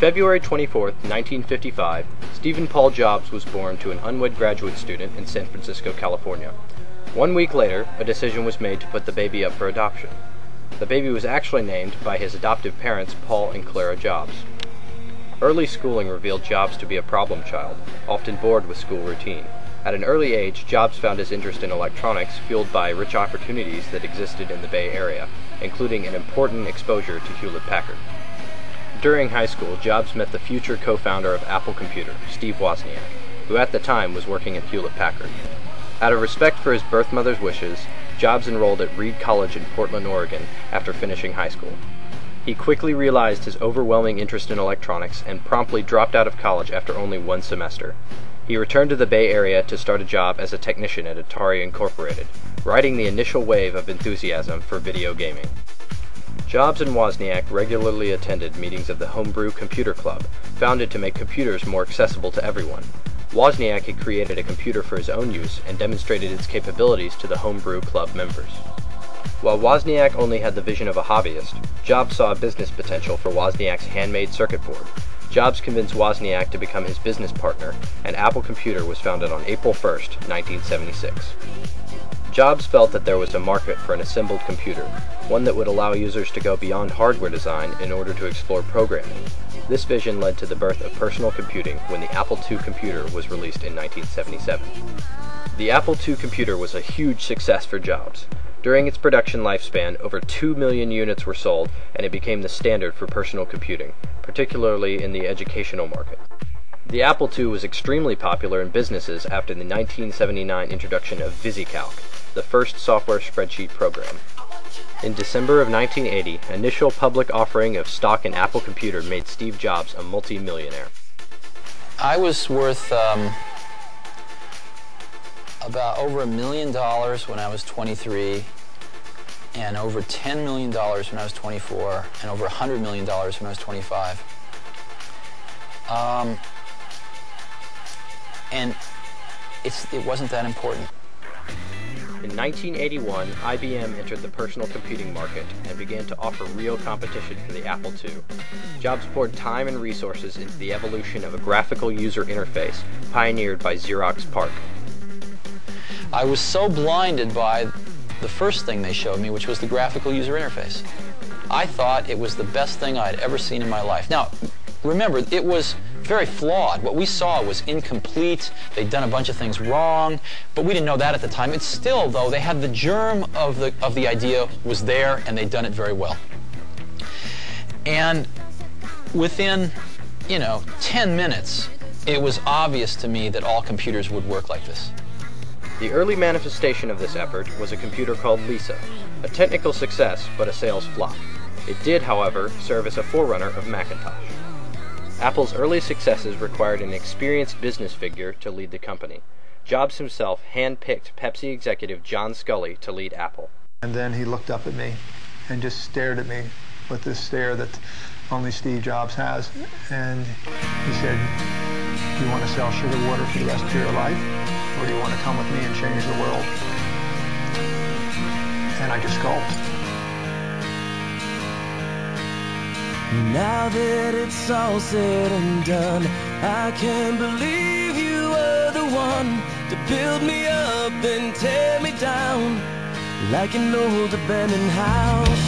February 24, 1955, Steven Paul Jobs was born to an unwed graduate student in San Francisco, California. One week later, a decision was made to put the baby up for adoption. The baby was actually named by his adoptive parents, Paul and Clara Jobs. Early schooling revealed Jobs to be a problem child, often bored with school routine. At an early age, Jobs found his interest in electronics fueled by rich opportunities that existed in the Bay Area, including an important exposure to Hewlett Packard. During high school, Jobs met the future co-founder of Apple Computer, Steve Wozniak, who at the time was working at Hewlett Packard. Out of respect for his birth mother's wishes, Jobs enrolled at Reed College in Portland, Oregon after finishing high school. He quickly realized his overwhelming interest in electronics and promptly dropped out of college after only one semester. He returned to the Bay Area to start a job as a technician at Atari Incorporated, riding the initial wave of enthusiasm for video gaming. Jobs and Wozniak regularly attended meetings of the Homebrew Computer Club, founded to make computers more accessible to everyone. Wozniak had created a computer for his own use and demonstrated its capabilities to the Homebrew Club members. While Wozniak only had the vision of a hobbyist, Jobs saw business potential for Wozniak's handmade circuit board. Jobs convinced Wozniak to become his business partner, and Apple Computer was founded on April 1, 1976. Jobs felt that there was a market for an assembled computer, one that would allow users to go beyond hardware design in order to explore programming. This vision led to the birth of personal computing when the Apple II computer was released in 1977. The Apple II computer was a huge success for Jobs. During its production lifespan, over 2 million units were sold, and it became the standard for personal computing, particularly in the educational market. The Apple II was extremely popular in businesses after the 1979 introduction of VisiCalc, the first software spreadsheet program. In December of 1980, initial public offering of stock in Apple Computer made Steve Jobs a multi-millionaire. I was worth um, about over a million dollars when I was 23, and over $10 million when I was 24, and over $100 million when I was 25. Um, and it wasn't that important. In 1981, IBM entered the personal computing market and began to offer real competition for the Apple II. Jobs poured time and resources into the evolution of a graphical user interface pioneered by Xerox PARC. I was so blinded by the first thing they showed me, which was the graphical user interface. I thought it was the best thing I'd ever seen in my life. Now, remember, it was very flawed. What we saw was incomplete. They'd done a bunch of things wrong, but we didn't know that at the time. It's still, though, they had the germ of the, of the idea was there, and they'd done it very well. And within, you know, 10 minutes, it was obvious to me that all computers would work like this. The early manifestation of this effort was a computer called Lisa, a technical success but a sales flop. It did, however, serve as a forerunner of Macintosh. Apple's early successes required an experienced business figure to lead the company. Jobs himself hand-picked Pepsi executive John Sculley to lead Apple. And then he looked up at me and just stared at me with this stare that only Steve Jobs has. And he said, do you want to sell sugar water for the rest of your life? Or do you want to come with me and change the world? And I just gulped. Now that it's all said and done, I can't believe you were the one to build me up and tear me down like an old abandoned house.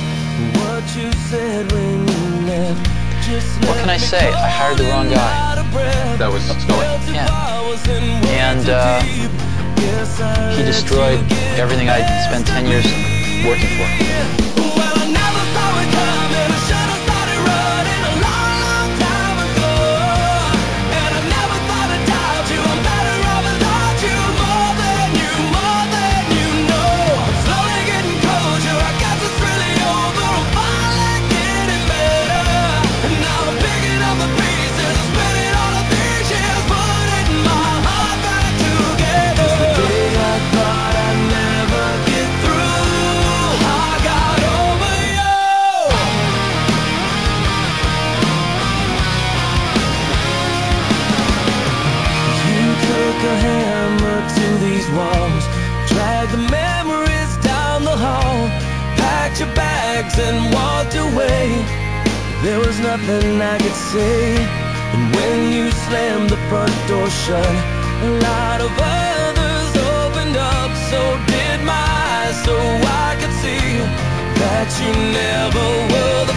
What you said when you left. what can I say? I hired the wrong guy. That was Sculley? Yeah. And uh, he destroyed everything I spent 10 years working for. bags and walked away. There was nothing I could say. And when you slammed the front door shut, a lot of others opened up. So did my eyes, so I could see that you never were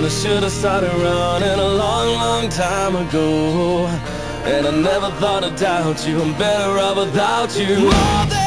coming. I should have started running a long, long time ago. And I never thought I'd doubt you. I'm better off without you.